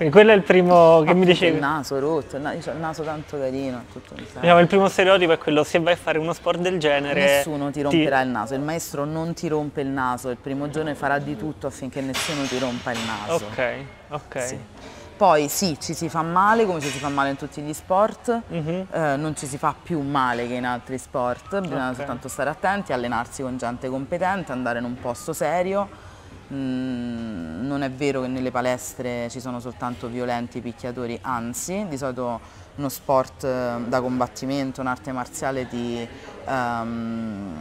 Quindi quello è il primo che mi dicevi. Il naso rotto, il naso, il naso tanto carino. Tutto diciamo, il primo stereotipo è quello, se vai a fare uno sport del genere... Nessuno ti romperà ti... il naso, il maestro non ti rompe il naso, il primo giorno farà di tutto affinché nessuno ti rompa il naso. Ok, ok. Sì. Poi sì, ci si fa male come ci si fa male in tutti gli sport, mm -hmm. eh, non ci si fa più male che in altri sport, bisogna okay. soltanto stare attenti, allenarsi con gente competente, andare in un posto serio Mm, non è vero che nelle palestre ci sono soltanto violenti picchiatori, anzi, di solito uno sport eh, da combattimento, un'arte marziale ti um,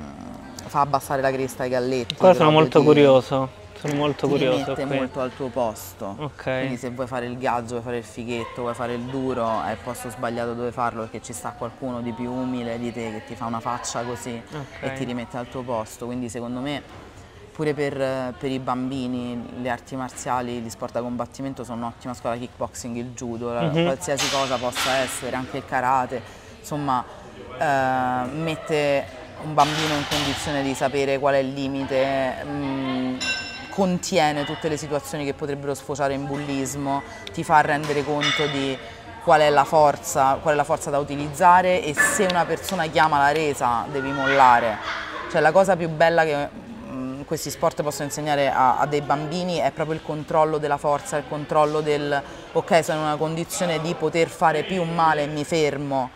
fa abbassare la cresta ai galletti. Qua sono molto ti, curioso, sono molto ti curioso. Ti mette molto al tuo posto, okay. quindi se vuoi fare il gaggio, vuoi fare il fighetto, vuoi fare il duro, è il posto sbagliato dove farlo perché ci sta qualcuno di più umile di te che ti fa una faccia così okay. e ti rimette al tuo posto, quindi secondo me pure per, per, i bambini le arti marziali, gli sport da combattimento sono un'ottima scuola, kickboxing, il judo, mm-hmm. qualsiasi cosa possa essere, anche il karate, insomma eh, mette un bambino in condizione di sapere qual è il limite, mh, mm, contiene tutte le situazioni che potrebbero sfociare in bullismo, ti fa rendere conto di qual è la forza, qual è la forza da utilizzare e se una persona chiama la resa devi mollare. Cioè la cosa più bella che questi sport possono insegnare a, a, dei bambini è proprio il controllo della forza, il controllo del ok sono in una condizione di poter fare più male e mi fermo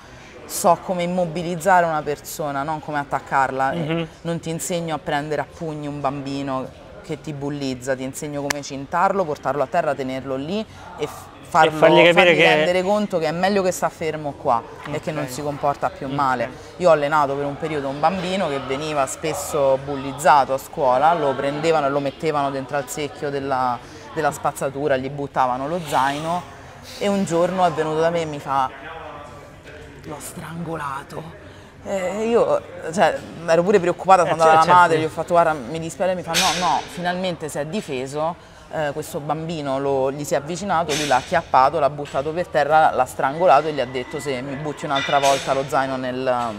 so come immobilizzare una persona, non come attaccarla. Mm-hmm. Non ti insegno a prendere a pugni un bambino che ti bullizza, ti insegno come cintarlo, portarlo a terra, tenerlo lì e farlo, e fargli, fargli che... rendere conto che è meglio che sta fermo qua okay. e che non si comporta più okay. male. Io ho allenato per un periodo un bambino che veniva spesso bullizzato a scuola, lo prendevano e lo mettevano dentro al secchio della, della spazzatura, gli buttavano lo zaino e un giorno è venuto da me e mi fa l'ho strangolato. Eh, io cioè, ero pure preoccupata, sono eh, andata alla madre, gli ho fatto guarda, mi dispiace, mi fa no, no, finalmente si è difeso, eh, questo bambino lo, gli si è avvicinato, lui l'ha acchiappato, l'ha buttato per terra, l'ha strangolato e gli ha detto se mi butti un'altra volta lo zaino nel,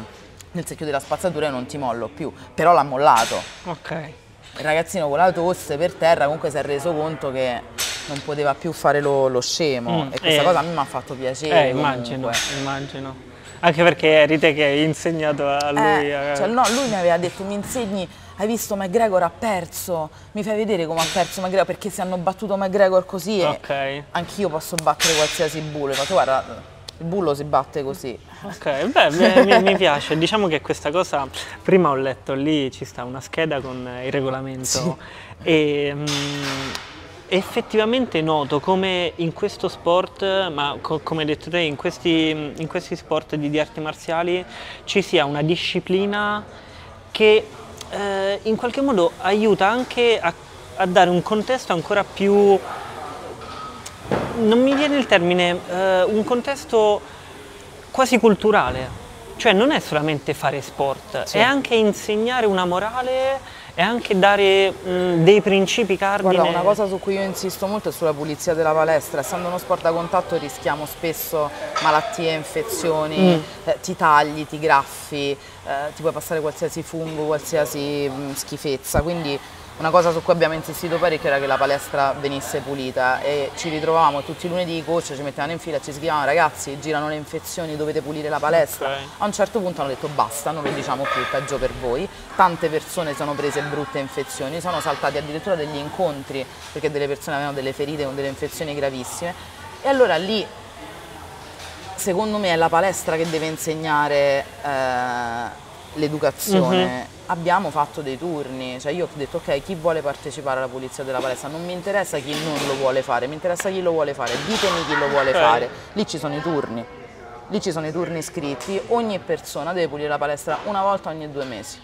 nel secchio della spazzatura non ti mollo più, però l'ha mollato. Ok. Il ragazzino con la tosse per terra comunque si è reso conto che non poteva più fare lo, lo scemo mm, e questa eh, cosa a me mi ha fatto piacere. Eh, immagino, immagino. Anche perché eri te che hai insegnato a lui. Eh, a... Cioè, no, lui mi aveva detto mi insegni, hai visto McGregor ha perso, mi fai vedere come ha perso McGregor perché se hanno battuto McGregor così okay. anch'io posso battere qualsiasi bullo. Faccio guarda, il bullo si batte così. Ok, beh, mi, mi, piace. Diciamo che questa cosa, prima ho letto lì, ci sta una scheda con il regolamento sì. e... Mh, mm, effettivamente noto come in questo sport, ma co come hai detto te, in questi, in questi, sport di, di, arti marziali ci sia una disciplina che eh, in qualche modo aiuta anche a, a, dare un contesto ancora più, non mi viene il termine, eh, un contesto quasi culturale. Cioè non è solamente fare sport, sì. è anche insegnare una morale e anche dare mh, dei principi cardine. Guarda, una cosa su cui io insisto molto è sulla pulizia della palestra. Essendo uno sport da contatto rischiamo spesso malattie, infezioni, mm. eh, ti tagli, ti graffi, eh, ti puoi passare qualsiasi fungo, qualsiasi mh, schifezza. Quindi una cosa su cui abbiamo insistito parecchio era che la palestra venisse pulita e ci ritrovavamo tutti i lunedì i coach ci mettevano in fila e ci scrivevano ragazzi girano le infezioni dovete pulire la palestra. Okay. a un certo punto hanno detto basta non lo diciamo più peggio per voi. Tante persone sono prese brutte infezioni sono saltati addirittura degli incontri perché delle persone avevano delle ferite con delle infezioni gravissime. E allora lì secondo me è la palestra che deve insegnare eh, l'educazione, mm-hmm. abbiamo fatto dei turni, cioè io ho detto ok chi vuole partecipare alla pulizia della palestra, non mi interessa chi non lo vuole fare, mi interessa chi lo vuole fare, ditemi chi lo vuole okay. fare, lì ci sono i turni, lì ci sono i turni scritti, ogni persona deve pulire la palestra una volta ogni due mesi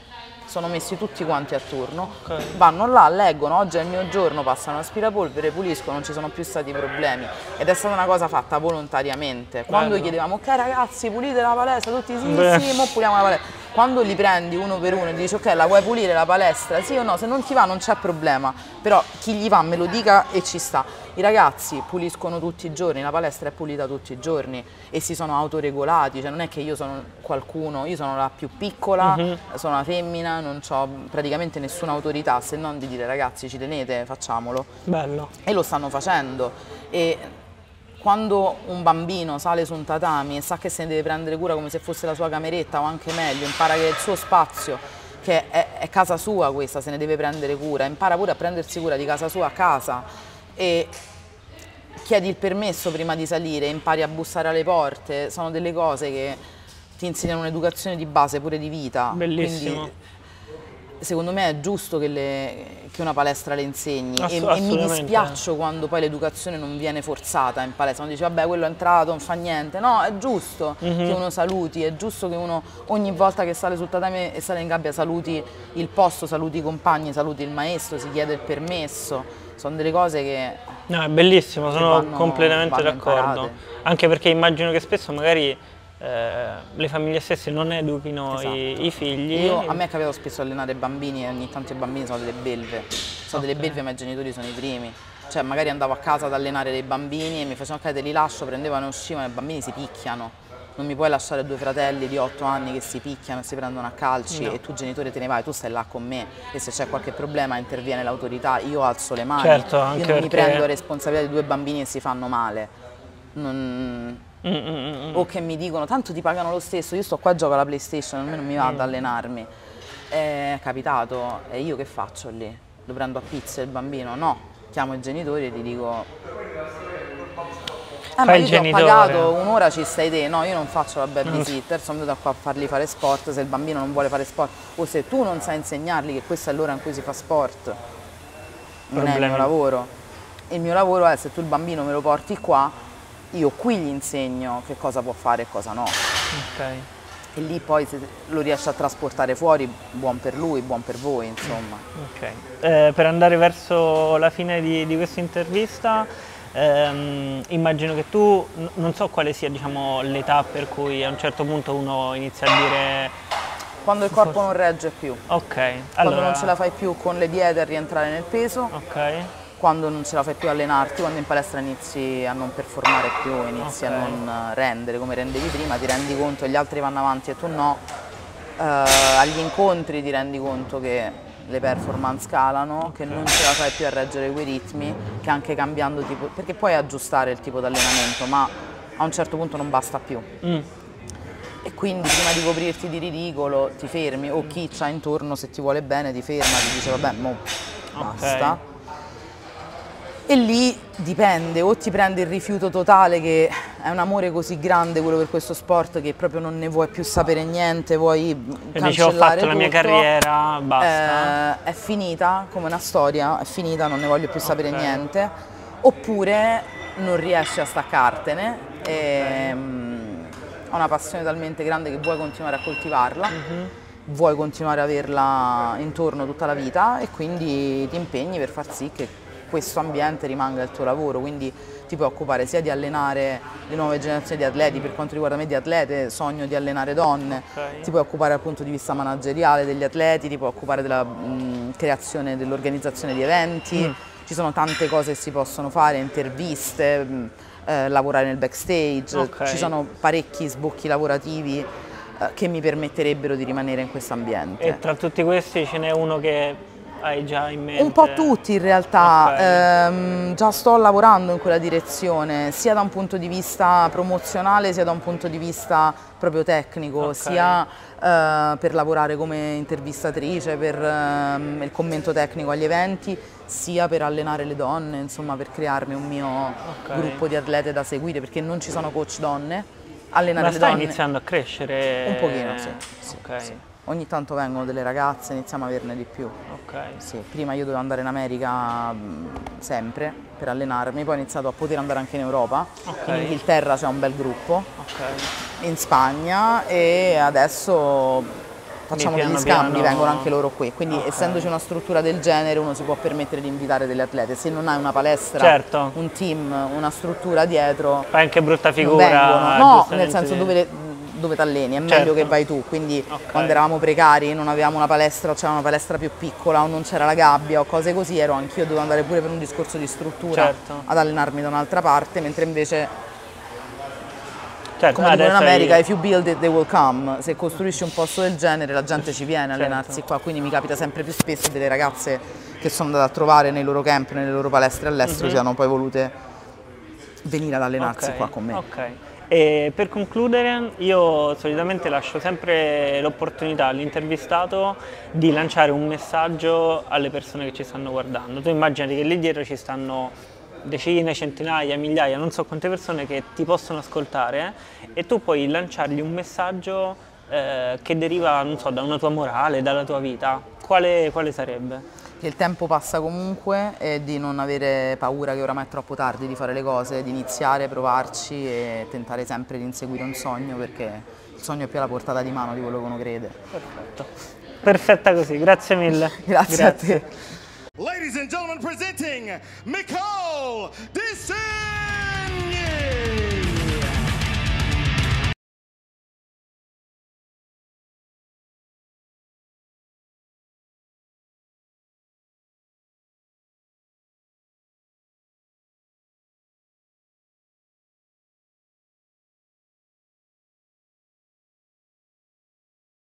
sono messi tutti quanti a turno, okay. vanno là, leggono, oggi è il mio giorno, passano aspirapolvere, puliscono, non ci sono più stati problemi ed è stata una cosa fatta volontariamente. Quando Bello. chiedevamo ok ragazzi pulite la palestra, tutti sì Beh. sì, mo puliamo la palestra quando li prendi uno per uno e dici ok la vuoi pulire la palestra, sì o no, se non ti va non c'è problema, però chi gli va me lo dica e ci sta. I ragazzi puliscono tutti i giorni, la palestra è pulita tutti i giorni e si sono autoregolati, cioè non è che io sono qualcuno, io sono la più piccola, uh-huh. sono una femmina, non ho praticamente nessuna autorità se non di dire ragazzi ci tenete, facciamolo. Bello. E lo stanno facendo. E quando un bambino sale su un tatami e sa che se ne deve prendere cura come se fosse la sua cameretta o anche meglio, impara che è il suo spazio, che è, è, casa sua questa, se ne deve prendere cura, impara pure a prendersi cura di casa sua a casa e chiedi il permesso prima di salire, impari a bussare alle porte, sono delle cose che ti insegnano un'educazione di base pure di vita. Bellissimo. Quindi, secondo me è giusto che, le, che una palestra le insegni. Ass- e, e, mi dispiaccio quando poi l'educazione non viene forzata in palestra, non dici vabbè quello è entrato, non fa niente, no è giusto mm-hmm. che uno saluti, è giusto che uno ogni volta che sale sul tatame e sale in gabbia saluti il posto, saluti i compagni, saluti il maestro, si chiede il permesso, sono delle cose che... No, è bellissimo, sono vanno, completamente d'accordo, anche perché immagino che spesso magari eh, le famiglie stesse non educhino esatto. i, i, figli. Io, a me è capitato spesso allenare bambini e ogni tanto i bambini sono delle belve, sono okay. delle belve ma i genitori sono i primi. Cioè magari andavo a casa ad allenare dei bambini e mi facevano te li lascio, prendevano e uscivano e i bambini si picchiano. Non mi puoi lasciare due fratelli di 8 anni che si picchiano e si prendono a calci no. e tu genitore te ne vai, tu stai là con me e se c'è qualche problema interviene l'autorità, io alzo le mani. Certo, io non perché... mi prendo responsabilità di due bambini che si fanno male. Non Mm, mm, mm, o che mi dicono tanto ti pagano lo stesso, io sto qua a gioco alla PlayStation, almeno mi va ad allenarmi. È capitato, e io che faccio lì? Lo prendo a pizza il bambino? No, chiamo i genitori e gli dico eh, ma io ti ho pagato un'ora ci stai te, no io non faccio la babysitter, sono venuta qua a fargli fare sport, se il bambino non vuole fare sport o se tu non sai insegnargli che questa è l'ora in cui si fa sport, non Problemi. è il mio lavoro. Il mio lavoro è se tu il bambino me lo porti qua, io qui gli insegno che cosa può fare e cosa no. Okay. E lì poi se lo riesce a trasportare fuori, buon per lui, buon per voi, insomma. Ok. Eh, per andare verso la fine di, di questa intervista, ehm, immagino che tu, non so quale sia diciamo, l'età per cui a un certo punto uno inizia a dire quando il corpo non regge più. Ok. Quando allora... non ce la fai più con le diete a rientrare nel peso. Ok quando non ce la fai più allenarti, quando in palestra inizi a non performare più, inizi okay. a non rendere come rendevi prima, ti rendi conto che gli altri vanno avanti e tu no, uh, agli incontri ti rendi conto che le performance calano, okay. che non ce la fai più a reggere quei ritmi, che anche cambiando tipo, perché puoi aggiustare il tipo di allenamento, ma a un certo punto non basta più. Mm. E quindi prima di coprirti di ridicolo ti fermi o chi c'ha intorno se ti vuole bene ti ferma, ti dice vabbè mo basta. E lì dipende, o ti prendi il rifiuto totale che è un amore così grande quello per questo sport che proprio non ne vuoi più sapere niente, vuoi e cancellare dice, ho fatto tutto. la mia carriera, basta. Eh, è finita come una storia, è finita, non ne voglio più sapere okay. niente. Oppure non riesci a staccartene e okay. mh, ho una passione talmente grande che vuoi continuare a coltivarla. Mm -hmm vuoi continuare ad averla intorno tutta la vita e quindi ti impegni per far sì che questo ambiente rimanga il tuo lavoro, quindi ti puoi occupare sia di allenare le nuove generazioni di atleti, per quanto riguarda me di atlete, sogno di allenare donne, okay. ti puoi occupare dal punto di vista manageriale degli atleti, ti puoi occupare della mh, creazione, dell'organizzazione di eventi, mm. ci sono tante cose che si possono fare, interviste, mh, eh, lavorare nel backstage, okay. ci sono parecchi sbocchi lavorativi eh, che mi permetterebbero di rimanere in questo ambiente. E tra tutti questi ce n'è uno che hai già in mente? Un po' tutti in realtà, okay. ehm, già sto lavorando in quella direzione, sia da un punto di vista promozionale sia da un punto di vista proprio tecnico, okay. sia eh, per lavorare come intervistatrice, per ehm, il commento tecnico agli eventi, sia per allenare le donne, insomma per crearmi un mio okay. gruppo di atlete da seguire, perché non ci sono coach donne. Allenare Ma le donne. sta iniziando a crescere? Un pochino, sì. sì, sì. Ogni tanto vengono delle ragazze, iniziamo a averne di più. Okay. Sì, prima io dovevo andare in America mh, sempre per allenarmi, poi ho iniziato a poter andare anche in Europa. Okay. In Inghilterra c'è un bel gruppo, okay. in Spagna e adesso facciamo degli scambi, piano... vengono anche loro qui. Quindi essendoci una struttura del genere uno si può permettere di invitare delle atlete. Se non hai una palestra, certo. un team, una struttura dietro... Fai anche brutta figura. No, nel senso dove le, dove ti alleni, è certo. meglio che vai tu, quindi okay. quando eravamo precari non avevamo una palestra o c'era una palestra più piccola o non c'era la gabbia o cose così, ero anch'io, dovevo andare pure per un discorso di struttura certo. ad allenarmi da un'altra parte, mentre invece Certo, come dicono in America, io... if you build it they will come, se costruisci un posto del genere la gente ci viene a certo. allenarsi qua, quindi mi capita sempre più spesso delle ragazze che sono andate a trovare nei loro camp, nelle loro palestre all'estero, mm -hmm. siano poi volute venire ad allenarsi okay. qua con me. Okay. E per concludere io solitamente lascio sempre l'opportunità all'intervistato di lanciare un messaggio alle persone che ci stanno guardando. Tu immagini che lì dietro ci stanno decine, centinaia, migliaia, non so quante persone che ti possono ascoltare e tu puoi lanciargli un messaggio eh, che deriva, so, da una tua morale, dalla tua vita. Quale, quale sarebbe? Che il tempo passa comunque e di non avere paura che oramai è troppo tardi di fare le cose, di iniziare, provarci e tentare sempre di inseguire un sogno perché il sogno è più alla portata di mano di quello che uno crede. Perfetto. Perfetta così, grazie mille. grazie, grazie. a te. Ladies and gentlemen, presenting Nicole Dissin!